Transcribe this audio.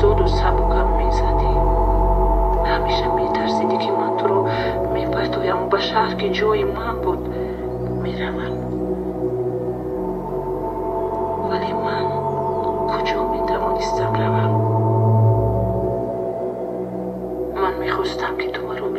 زود و سبکم می‌زدی. همیشه میترسیدی که من تو رو میپرتویم به شهر که جای من بود می‌روم. ولی من کجا می‌توانستم روم؟ من می‌خواستم که تو رو